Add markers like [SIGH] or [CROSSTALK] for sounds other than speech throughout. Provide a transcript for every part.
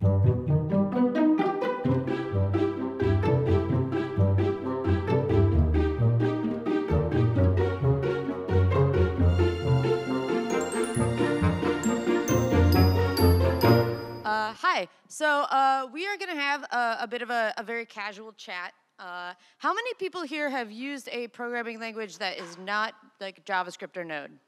Uh, hi. So uh, we are going to have a, a bit of a, a very casual chat. Uh, how many people here have used a programming language that is not like JavaScript or Node?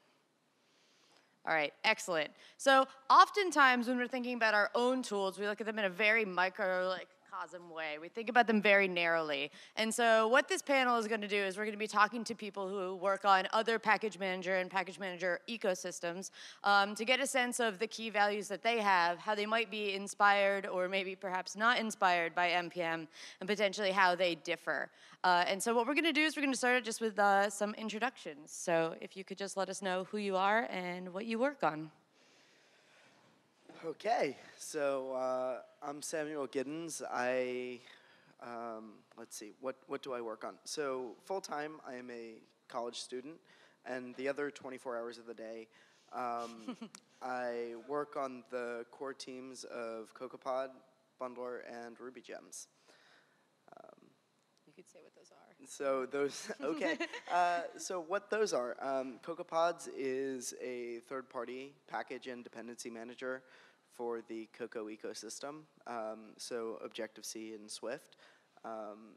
All right, excellent. So oftentimes when we're thinking about our own tools, we look at them in a very micro, like microcosm way. We think about them very narrowly. And so what this panel is going to do is we're going to be talking to people who work on other package manager and package manager ecosystems um, to get a sense of the key values that they have, how they might be inspired or maybe perhaps not inspired by NPM, and potentially how they differ. Uh, and so what we're going to do is we're going to start just with uh, some introductions. So if you could just let us know who you are and what you work on. Okay, so uh, I'm Samuel Giddins. I, um, let's see, what, what do I work on? So, full time, I am a college student, and the other 24 hours of the day, um, [LAUGHS] I work on the core teams of CocoaPod, Bundler, and Ruby Gems. Um, you could say what those are. So those, [LAUGHS] okay. uh, so what those are, um, CocoaPods is a third-party package and dependency manager for the Cocoa ecosystem, um, so Objective-C and Swift. Um,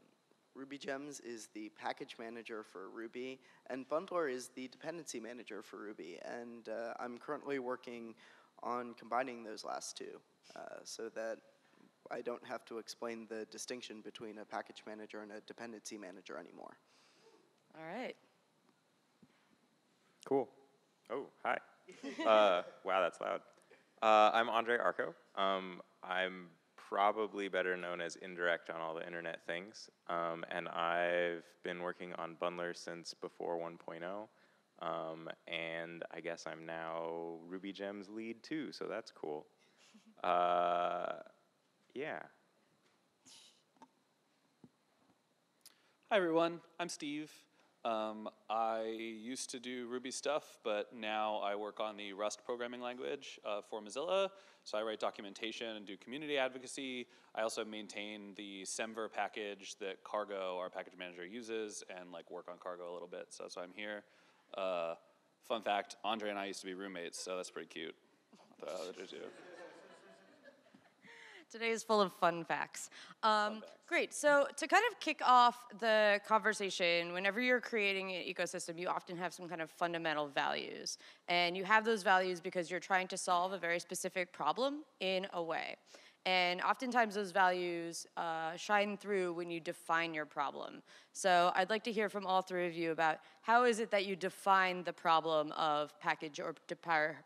Ruby Gems is the package manager for Ruby, and Bundler is the dependency manager for Ruby. And uh, I'm currently working on combining those last two uh, so that I don't have to explain the distinction between a package manager and a dependency manager anymore. All right. Cool. Oh, hi. [LAUGHS] uh, wow, that's loud. Uh, I'm Andre Arko. Um, I'm probably better known as Indirect on all the internet things. Um, and I've been working on Bundler since before 1.0. Um, and I guess I'm now Ruby Gems lead too, so that's cool. [LAUGHS] Uh, yeah. Hi everyone, I'm Steve. Um, I used to do Ruby stuff, but now I work on the Rust programming language uh, for Mozilla. So I write documentation and do community advocacy. I also maintain the Semver package that Cargo, our package manager, uses, and like work on Cargo a little bit. So, that's why I'm here. Uh, fun fact: Andre and I used to be roommates, so that's pretty cute. Today is full of fun facts. Um, great. So to kind of kick off the conversation, whenever you're creating an ecosystem, you often have some kind of fundamental values, and you have those values because you're trying to solve a very specific problem in a way. And oftentimes those values uh, shine through when you define your problem. So I'd like to hear from all three of you about how is it that you define the problem of package or de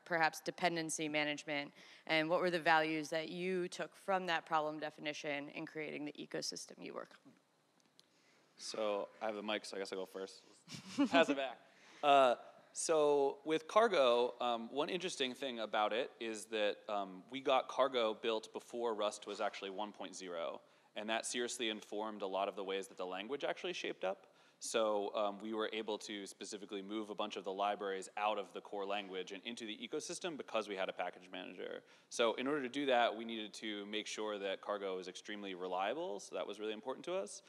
perhaps dependency management, and what were the values that you took from that problem definition in creating the ecosystem you work on? So I have the mic, so I guess I'll go first. Pass it back. Uh, so with Cargo, um, one interesting thing about it is that um, we got Cargo built before Rust was actually 1.0, and that seriously informed a lot of the ways that the language actually shaped up. So um, we were able to specifically move a bunch of the libraries out of the core language and into the ecosystem because we had a package manager. So in order to do that, we needed to make sure that Cargo was extremely reliable, so that was really important to us.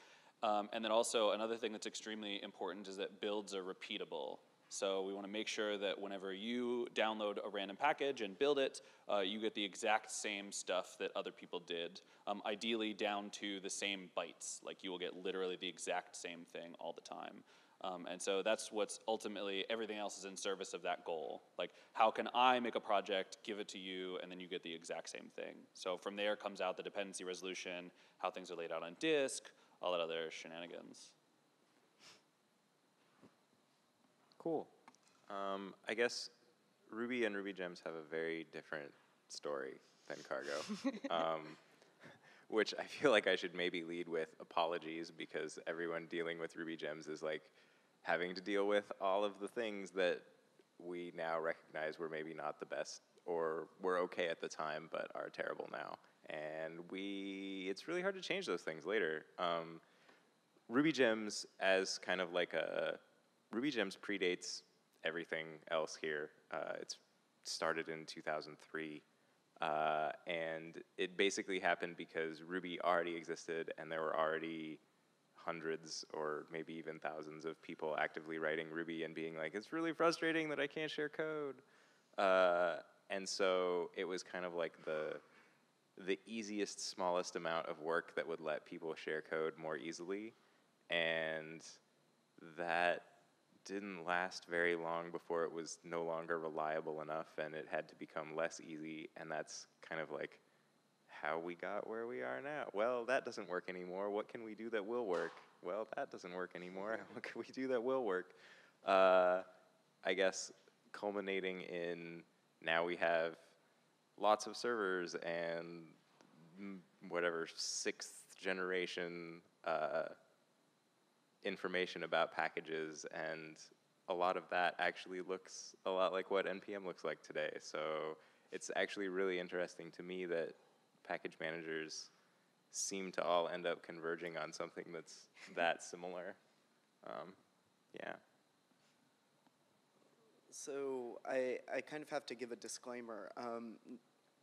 Um, and then also another thing that's extremely important is that builds are repeatable. So we want to make sure that whenever you download a random package and build it, uh, you get the exact same stuff that other people did, um, ideally down to the same bytes. Like you will get literally the exact same thing all the time. Um, and so that's what's ultimately, everything else is in service of that goal. Like, how can I make a project, give it to you, and then you get the exact same thing? So from there comes out the dependency resolution, how things are laid out on disk, all that other shenanigans. Cool. Um, I guess Ruby and Ruby Gems have a very different story than Cargo, [LAUGHS] um, which I feel like I should maybe lead with apologies because everyone dealing with Ruby Gems is like having to deal with all of the things that we now recognize were maybe not the best or were okay at the time but are terrible now. And we, it's really hard to change those things later. Um, Ruby Gems as kind of like a Ruby Gems predates everything else here. Uh, it's started in 2003, Uh, and it basically happened because Ruby already existed and there were already hundreds or maybe even thousands of people actively writing Ruby and being like, it's really frustrating that I can't share code. Uh, and so it was kind of like the the easiest, smallest amount of work that would let people share code more easily. And that didn't last very long before it was no longer reliable enough and it had to become less easy. And that's kind of like how we got where we are now. Well, that doesn't work anymore. What can we do that will work? Well, that doesn't work anymore. [LAUGHS] What can we do that will work? Uh, I guess culminating in now we have lots of servers and whatever sixth generation uh, information about packages and a lot of that actually looks a lot like what npm looks like today. So it's actually really interesting to me that package managers seem to all end up converging on something that's [LAUGHS] that similar. Um, yeah. So I, I kind of have to give a disclaimer. Um,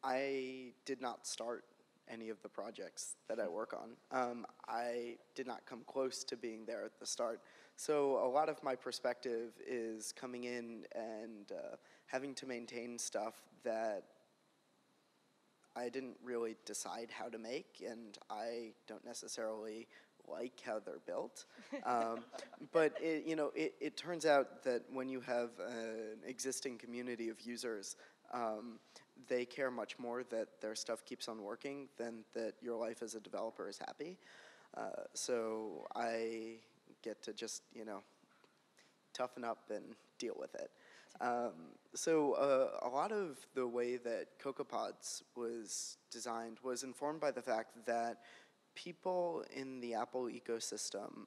I did not start any of the projects that I work on. Um, I did not come close to being there at the start. So a lot of my perspective is coming in and uh, having to maintain stuff that I didn't really decide how to make, and I don't necessarily like how they're built. Um, [LAUGHS] but it, you know, it, it turns out that when you have an existing community of users, um, they care much more that their stuff keeps on working than that your life as a developer is happy. Uh, so I get to just you know toughen up and deal with it. Um, so uh, a lot of the way that CocoaPods was designed was informed by the fact that people in the Apple ecosystem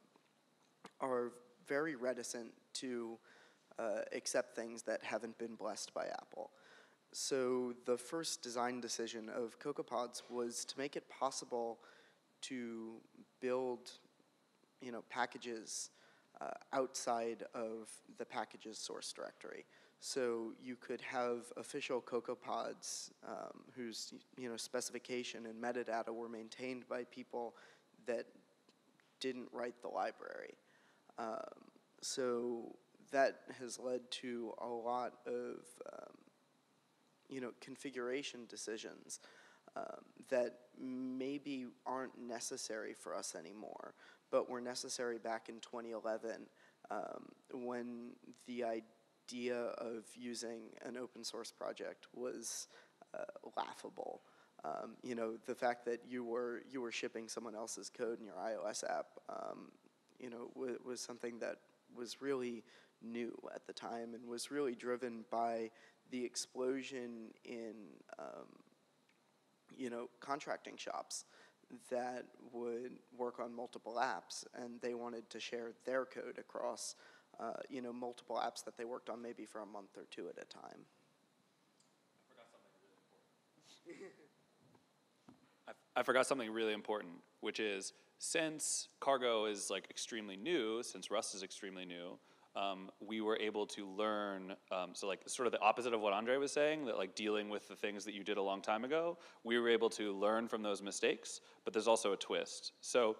are very reticent to uh, accept things that haven't been blessed by Apple. So the first design decision of CocoaPods was to make it possible to build, you know, packages uh, outside of the packages source directory. So you could have official CocoaPods um, whose you know specification and metadata were maintained by people that didn't write the library. Um, so that has led to a lot of um, you know configuration decisions um, that maybe aren't necessary for us anymore, but were necessary back in 2011 um, when the idea of using an open source project was uh, laughable. Um, you know, the fact that you were you were shipping someone else's code in your iOS app, um, you know, w- was something that was really new at the time and was really driven by the explosion in um, you know contracting shops that would work on multiple apps and they wanted to share their code across uh, you know, multiple apps that they worked on maybe for a month or two at a time. I forgot something really important, which is since Cargo is like extremely new, since Rust is extremely new, um, we were able to learn. Um, so like sort of the opposite of what Andre was saying, that like dealing with the things that you did a long time ago, we were able to learn from those mistakes. But there's also a twist. So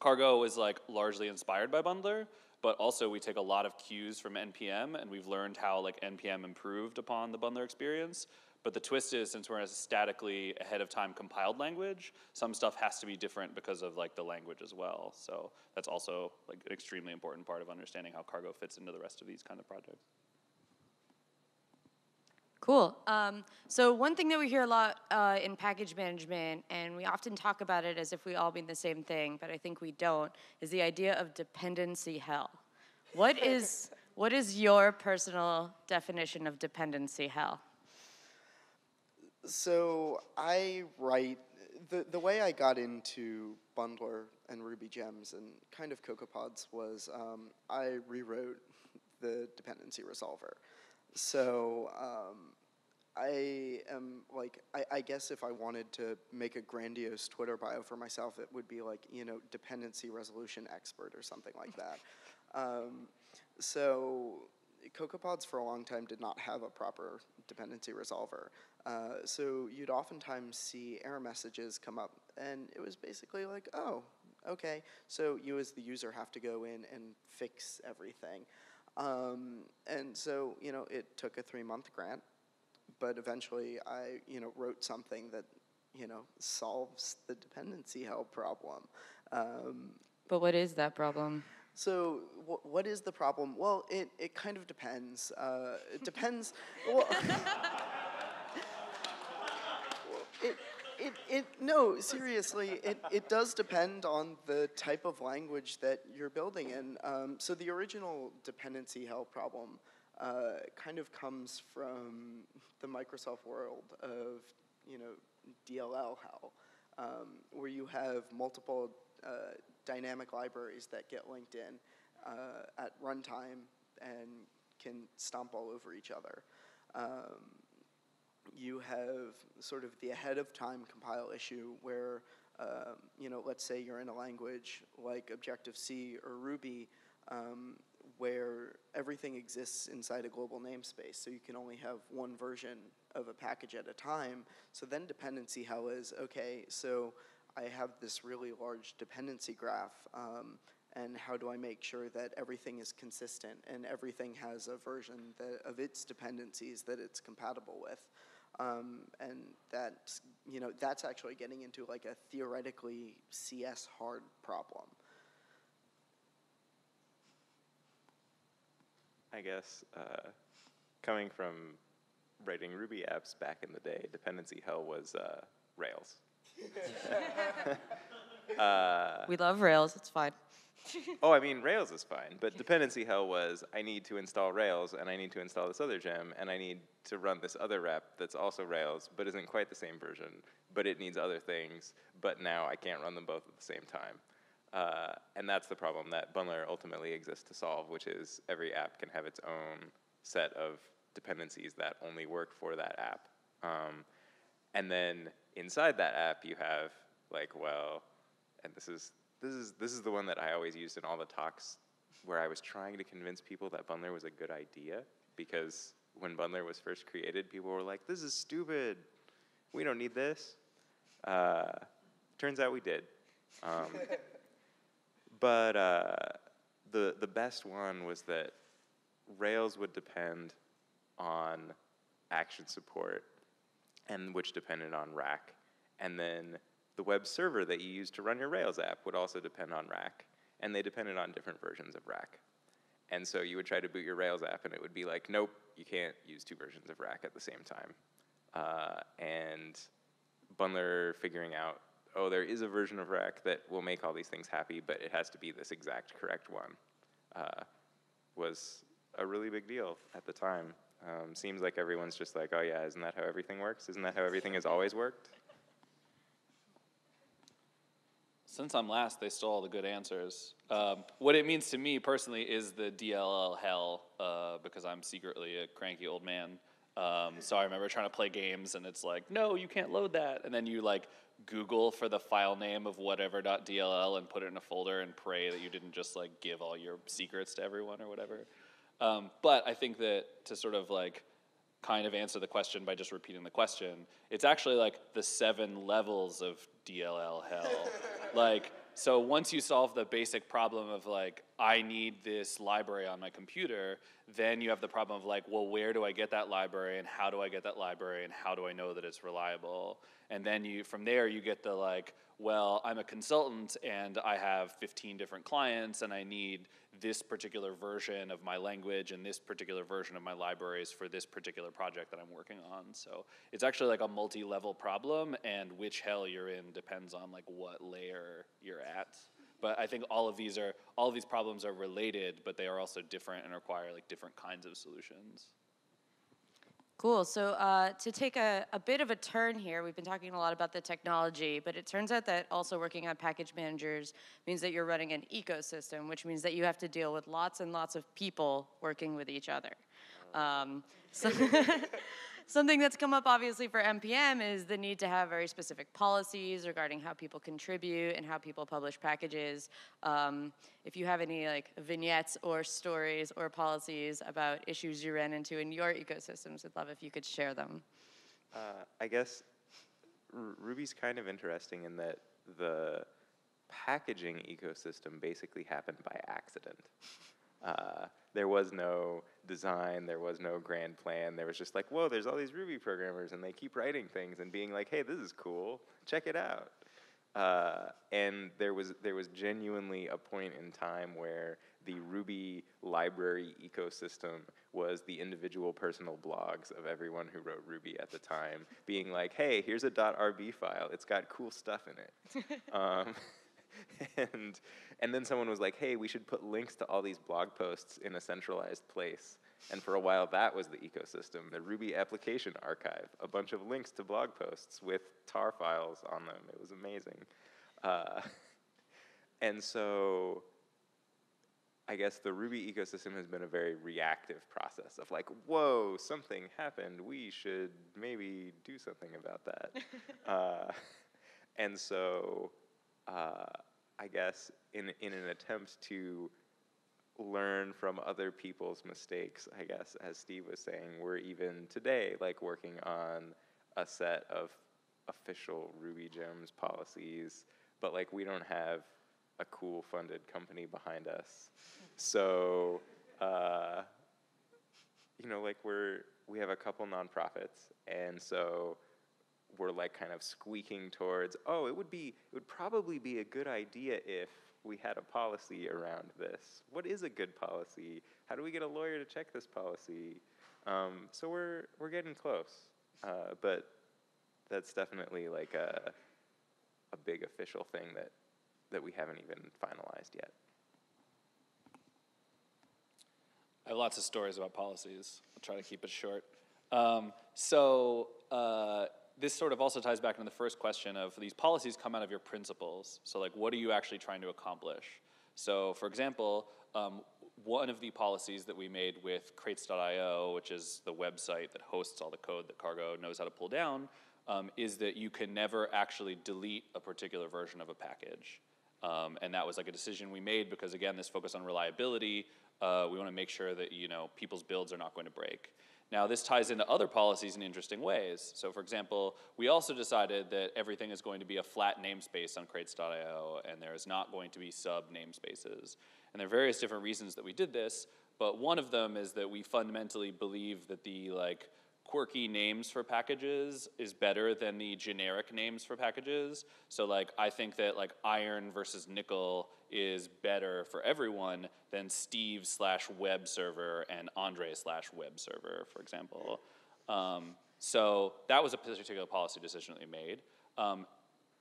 Cargo is like largely inspired by Bundler, but also we take a lot of cues from npm and we've learned how like npm improved upon the bundler experience but the twist is since we're a statically ahead of time compiled language some stuff has to be different because of like the language as well so that's also like an extremely important part of understanding how cargo fits into the rest of these kind of projects Cool. Um, so one thing that we hear a lot uh, in package management, and we often talk about it as if we all mean the same thing, but I think we don't, is the idea of dependency hell. What is [LAUGHS] what is your personal definition of dependency hell? So I write the the way I got into Bundler and Ruby Gems and kind of CocoaPods was um, I rewrote the dependency resolver. So um, I am like, I, I, guess if I wanted to make a grandiose Twitter bio for myself, it would be like, you know, dependency resolution expert or something like that. [LAUGHS] Um, so CocoaPods for a long time did not have a proper dependency resolver. Uh, so you'd oftentimes see error messages come up, and it was basically like, oh, okay. So you as the user have to go in and fix everything. Um, and so you know it took a three month grant, but eventually I you know wrote something that you know solves the dependency hell problem. Um, But what is that problem? so wh- what is the problem? Well, it, it kind of depends. Uh, it depends. well, [LAUGHS] [LAUGHS] it, it, no, seriously, it, it does depend on the type of language that you're building in. Um, so the original dependency hell problem uh, kind of comes from the Microsoft world of, you know, DLL hell, um, where you have multiple uh, dynamic libraries that get linked in uh, at runtime and can stomp all over each other. Um, you have sort of the ahead of time compile issue where, um, you know, let's say you're in a language like Objective C or Ruby, um, where everything exists inside a global namespace, so you can only have one version of a package at a time. So then dependency hell is okay, so I have this really large dependency graph. Um, and how do I make sure that everything is consistent and everything has a version that, of its dependencies that it's compatible with? Um, and that's you know that's actually getting into like a theoretically CS hard problem. I guess uh, coming from writing Ruby apps back in the day, dependency hell was uh, Rails. [LAUGHS] [LAUGHS] uh, We love Rails. It's fine. [LAUGHS] oh, I mean, Rails is fine, but dependency hell was I need to install Rails and I need to install this other gem and I need to run this other rep that's also Rails but isn't quite the same version, but it needs other things, but now I can't run them both at the same time. Uh, and that's the problem that Bundler ultimately exists to solve, which is every app can have its own set of dependencies that only work for that app. Um, and then inside that app, you have like, well, and this is this is this is the one that I always used in all the talks where I was trying to convince people that Bundler was a good idea because when Bundler was first created, people were like, "This is stupid. We don't need this." Uh, turns out we did. Um, [LAUGHS] but uh, the the best one was that Rails would depend on ActiveSupport, and which depended on Rack, and then the web server that you use to run your Rails app would also depend on Rack, and they depended on different versions of Rack. And so you would try to boot your Rails app, and it would be like, nope, you can't use two versions of Rack at the same time. Uh, and Bundler figuring out, oh, there is a version of Rack that will make all these things happy, but it has to be this exact correct one, uh, was a really big deal at the time. Um, seems like everyone's just like, oh yeah, isn't that how everything works? Isn't that how everything has always worked? Since I'm last, they stole all the good answers. Um, what it means to me personally is the DLL hell uh, because I'm secretly a cranky old man. Um, so I remember trying to play games and it's like, no, you can't load that. And then you like Google for the file name of whatever whatever.dll and put it in a folder and pray that you didn't just like give all your secrets to everyone or whatever. Um, but I think that to sort of like kind of answer the question by just repeating the question. It's actually like the seven levels of DLL hell. [LAUGHS] like, so once you solve the basic problem of like, I need this library on my computer, then you have the problem of like, well, where do I get that library and how do I get that library and how do I know that it's reliable? And then you, from there, you get the like, well, I'm a consultant and I have 15 different clients and I need this particular version of my language and this particular version of my libraries for this particular project that I'm working on. So it's actually like a multi-level problem and which hell you're in depends on like what layer you're at. But I think all of these are all of these problems are related, but they are also different and require like different kinds of solutions. Cool. So uh, to take a, a bit of a turn here, we've been talking a lot about the technology, but it turns out that also working on package managers means that you're running an ecosystem, which means that you have to deal with lots and lots of people working with each other. Um, so [LAUGHS] [LAUGHS] Something that's come up obviously for NPM is the need to have very specific policies regarding how people contribute and how people publish packages. Um, if you have any like vignettes or stories or policies about issues you ran into in your ecosystems, I'd love if you could share them. Uh, I guess Ruby's kind of interesting in that the packaging ecosystem basically happened by accident. Uh, there was no design, there was no grand plan. There was just like, whoa, there's all these Ruby programmers, and they keep writing things and being like, hey, this is cool, check it out. Uh, and there was there was genuinely a point in time where the Ruby library ecosystem was the individual personal blogs of everyone who wrote Ruby at the time, being like, "Hey, here's a .rb file. It's got cool stuff in it." [LAUGHS] um, [LAUGHS] and and then someone was like, "Hey, we should put links to all these blog posts in a centralized place." And for a while, that was the ecosystem, the Ruby application archive, a bunch of links to blog posts with tar files on them. It was amazing. Uh, [LAUGHS] and so I guess the Ruby ecosystem has been a very reactive process of like, whoa, something happened. We should maybe do something about that. [LAUGHS] uh, and so uh, I guess in, in an attempt to learn from other people's mistakes, I guess, as Steve was saying, we're even today like working on a set of official Ruby Gems policies, but like we don't have a cool funded company behind us. So, uh, you know, like we're, we have a couple nonprofits, and so we're like kind of squeaking towards, oh, it would be, it would probably be a good idea if we had a policy around this. What is a good policy? How do we get a lawyer to check this policy? Um, so we're we're getting close, uh, but that's definitely like a a big official thing that that we haven't even finalized yet. I have lots of stories about policies. I'll try to keep it short. Um, so uh, this sort of also ties back into the first question of these policies come out of your principles. So like, what are you actually trying to accomplish? So for example, um, one of the policies that we made with crates.io, which is the website that hosts all the code that Cargo knows how to pull down, um, is that you can never actually delete a particular version of a package. Um, and that was like a decision we made because again, this focus on reliability, uh, we want to make sure that you know people's builds are not going to break. Now, this ties into other policies in interesting ways. So, for example, we also decided that everything is going to be a flat namespace on crates.io, and there is not going to be sub namespaces. And there are various different reasons that we did this, but one of them is that we fundamentally believe that the like quirky names for packages is better than the generic names for packages. So like I think that like iron versus nickel is better for everyone than Steve slash web server and Andre slash web server, for example. Um, so that was a particular policy decision that we made. Um,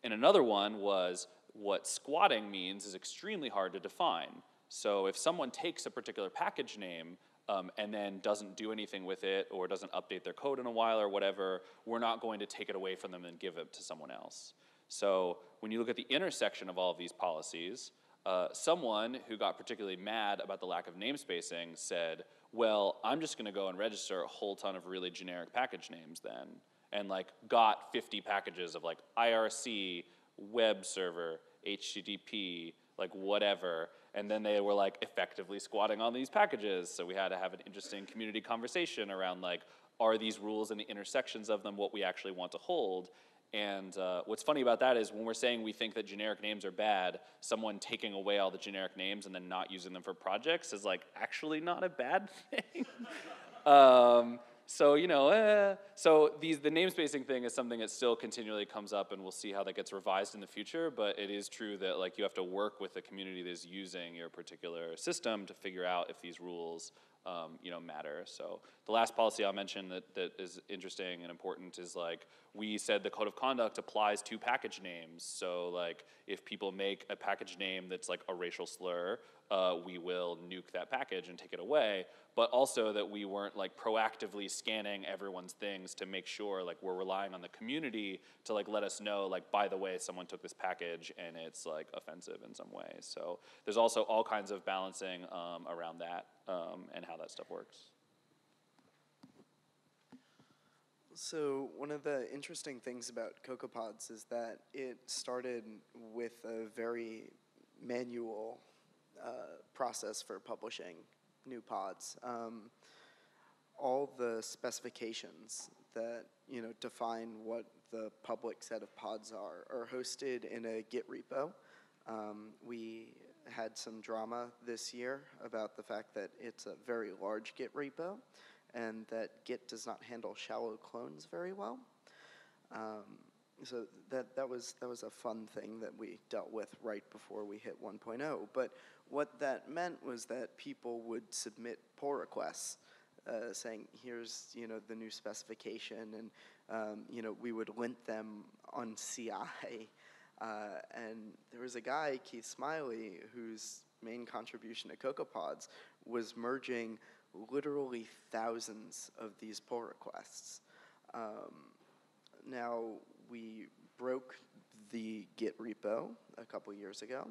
and another one was what squatting means is extremely hard to define. So if someone takes a particular package name um, and then doesn't do anything with it or doesn't update their code in a while or whatever, we're not going to take it away from them and give it to someone else. So when you look at the intersection of all of these policies, uh, someone who got particularly mad about the lack of namespacing said, well, I'm just going to go and register a whole ton of really generic package names then, and like got 50 packages of like IRC, web server, HTTP, like whatever, and then they were like effectively squatting on these packages. So we had to have an interesting community conversation around like, are these rules and the intersections of them what we actually want to hold? And uh, what's funny about that is when we're saying we think that generic names are bad, someone taking away all the generic names and then not using them for projects is like actually not a bad [LAUGHS] thing. um, so you know, eh. so these the namespacing thing is something that still continually comes up, and we'll see how that gets revised in the future. But it is true that like you have to work with the community that is using your particular system to figure out if these rules um, you know, matter. So the last policy I'll mention that, that is interesting and important is like we said the code of conduct applies to package names. So like if people make a package name that's like a racial slur, uh, we will nuke that package and take it away. But also that we weren't like proactively scanning everyone's things to make sure like we're relying on the community to like let us know like by the way someone took this package and it's like offensive in some way. So there's also all kinds of balancing um, around that um, and how that stuff works. So one of the interesting things about CocoaPods is that it started with a very manual uh, process for publishing new pods. Um, all the specifications that you know define what the public set of pods are are hosted in a Git repo. Um, we had some drama this year about the fact that it's a very large Git repo and that Git does not handle shallow clones very well. Um, so that, that, was, that was a fun thing that we dealt with right before we hit 1.0. But what that meant was that people would submit pull requests uh, saying, here's you know, the new specification, and um, you know, we would lint them on CI. Uh, and there was a guy, Keith Smiley, whose main contribution to CocoaPods was merging literally thousands of these pull requests. Um, now, we broke the Git repo a couple years ago.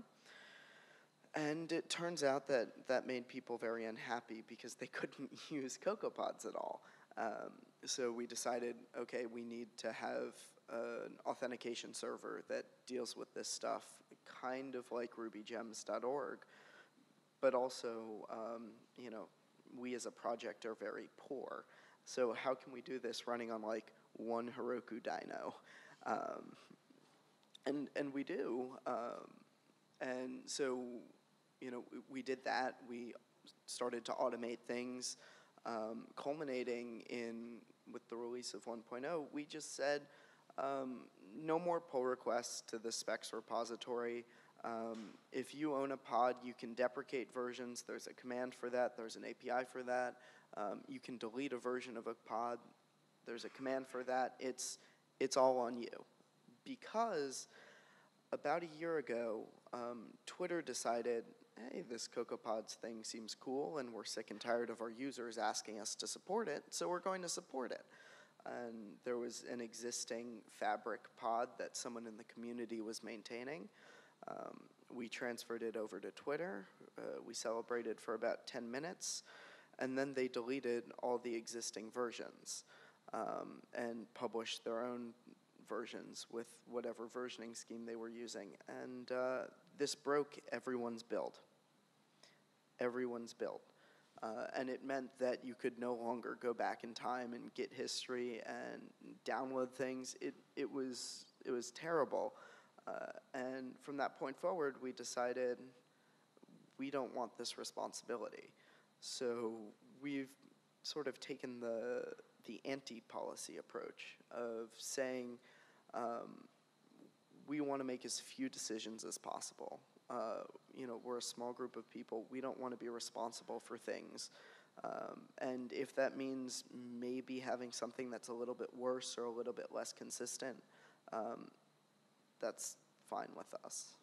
And it turns out that that made people very unhappy because they [LAUGHS] couldn't use CocoaPods at all. Um, so we decided, okay, we need to have an authentication server that deals with this stuff, kind of like rubygems.org, but also, um, you know, we as a project are very poor. So how can we do this running on like one Heroku dyno? Um, and and we do. Um, and so, you know, we, did that. We started to automate things, um, culminating in with the release of 1.0. We just said um, no more pull requests to the specs repository. Um, if you own a pod, you can deprecate versions. There's a command for that. There's an API for that. Um, you can delete a version of a pod. There's a command for that. It's it's all on you, because about a year ago, um, Twitter decided, hey, this CocoaPods thing seems cool, and we're sick and tired of our users asking us to support it, so we're going to support it. And there was an existing Fabric pod that someone in the community was maintaining. Um, we transferred it over to Twitter. Uh, we celebrated for about 10 minutes, and then they deleted all the existing versions um, and published their own versions with whatever versioning scheme they were using. And uh, this broke everyone's build. Everyone's build. Uh, and it meant that you could no longer go back in time and get history and download things. It, it, was, it was terrible. Uh, and from that point forward, we decided we don't want this responsibility. So we've sort of taken the, the anti policy approach of saying um, we want to make as few decisions as possible. Uh, you know, we're a small group of people. We don't want to be responsible for things. Um, and if that means maybe having something that's a little bit worse or a little bit less consistent, um, that's fine with us.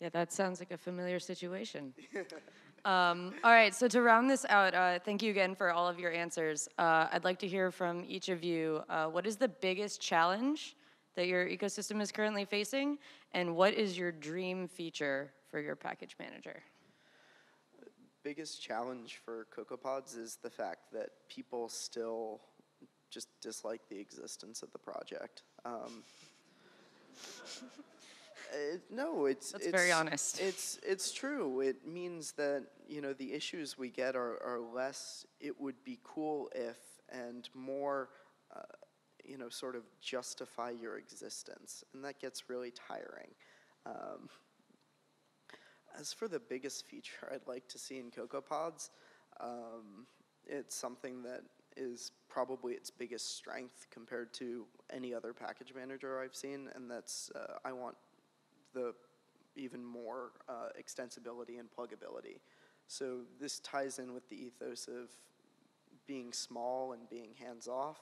Yeah, that sounds like a familiar situation. [LAUGHS] um, all right, so to round this out, uh, thank you again for all of your answers. Uh, I'd like to hear from each of you uh, what is the biggest challenge that your ecosystem is currently facing, and what is your dream feature for your package manager? Biggest challenge for CocoaPods is the fact that people still just dislike the existence of the project. Um, it, no, it's That's it's, very honest. It's it's true. It means that you know the issues we get are, are less. It would be cool if and more. Uh, you know, sort of justify your existence, and that gets really tiring. Um, as for the biggest feature I'd like to see in CocoaPods, um, it's something that is probably its biggest strength compared to any other package manager I've seen, and that's uh, I want the even more uh, extensibility and pluggability. So this ties in with the ethos of being small and being hands off.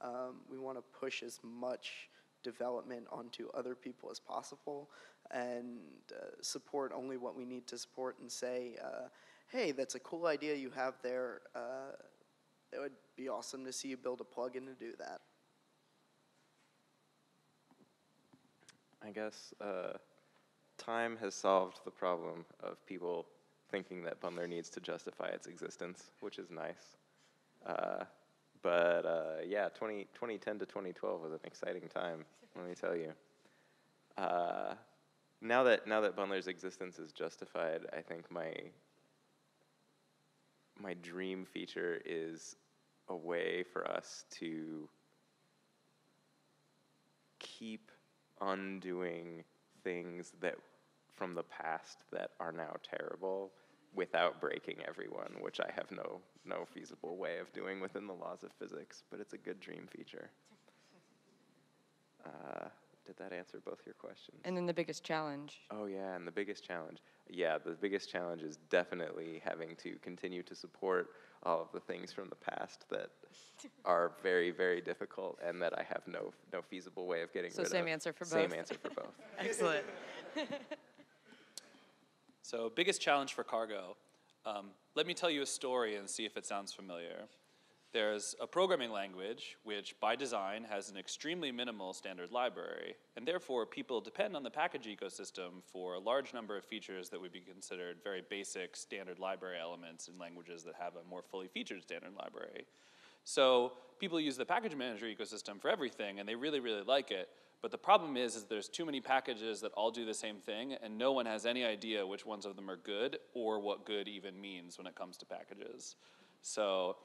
Um, we want to push as much development onto other people as possible and uh, support only what we need to support and say, uh, hey, that's a cool idea you have there. Uh, it would be awesome to see you build a plugin to do that. I guess uh, time has solved the problem of people thinking that Bundler needs to justify its existence, which is nice. Uh, but uh, yeah, 20, 2010 to 2012 was an exciting time, let me tell you. Uh, now that now that Bundler's existence is justified, I think my my dream feature is a way for us to keep undoing things that from the past that are now terrible without breaking everyone, which I have no no feasible way of doing within the laws of physics, but it's a good dream feature. Uh, did that answer both your questions? And then the biggest challenge. Oh yeah, and the biggest challenge. Yeah, the biggest challenge is definitely having to continue to support all of the things from the past that [LAUGHS] are very, very difficult and that I have no no feasible way of getting So rid same answer for both. Same answer for both. Excellent. So, biggest challenge for cargo. Um, let me tell you a story and see if it sounds familiar. There's a programming language which, by design, has an extremely minimal standard library, and therefore people depend on the package ecosystem for a large number of features that would be considered very basic standard library elements in languages that have a more fully featured standard library. So people use the package manager ecosystem for everything, and they really, really like it. But the problem is, is there's too many packages that all do the same thing, and no one has any idea which ones of them are good or what good even means when it comes to packages. So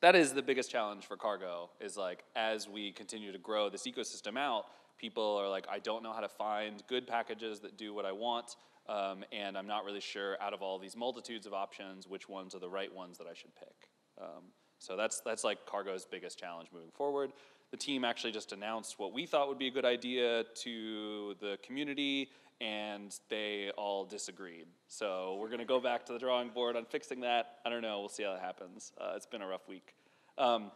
that is the biggest challenge for cargo is like as we continue to grow this ecosystem out people are like i don't know how to find good packages that do what i want um, and i'm not really sure out of all these multitudes of options which ones are the right ones that i should pick. Um, so that's that's like cargo's biggest challenge moving forward. The team actually just announced what we thought would be a good idea to the community and they all disagreed. So we're going to go back to the drawing board on fixing that. I don't know. We'll see how that happens. Uh, it's been a rough week. Um,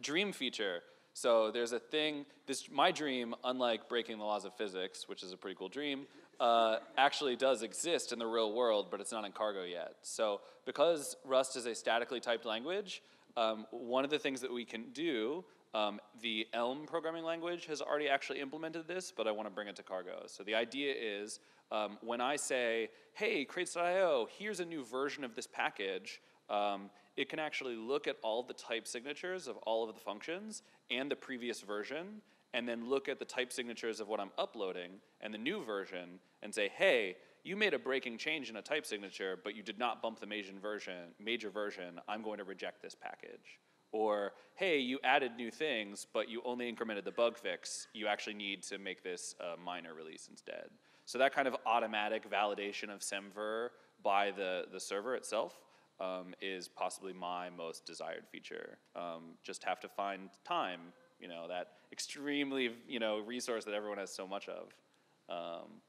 dream feature. So there's a thing. This my dream, unlike breaking the laws of physics, which is a pretty cool dream, uh, actually does exist in the real world, but it's not in cargo yet. So because Rust is a statically typed language, um, one of the things that we can do um, the Elm programming language has already actually implemented this, but I want to bring it to Cargo. So the idea is um, when I say, hey, crates.io, here's a new version of this package, um, it can actually look at all the type signatures of all of the functions and the previous version, and then look at the type signatures of what I'm uploading and the new version and say, hey, you made a breaking change in a type signature, but you did not bump the major version, major version. I'm going to reject this package. Or, hey, you added new things, but you only incremented the bug fix. You actually need to make this a minor release instead. So that kind of automatic validation of Semver by the, the server itself um, is possibly my most desired feature. Um, just have to find time, you know, that extremely, you know, resource that everyone has so much of. Um.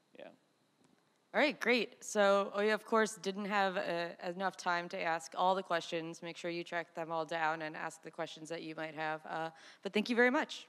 All right, great. So we of course, didn't have uh, enough time to ask all the questions. Make sure you track them all down and ask the questions that you might have. Uh, but thank you very much.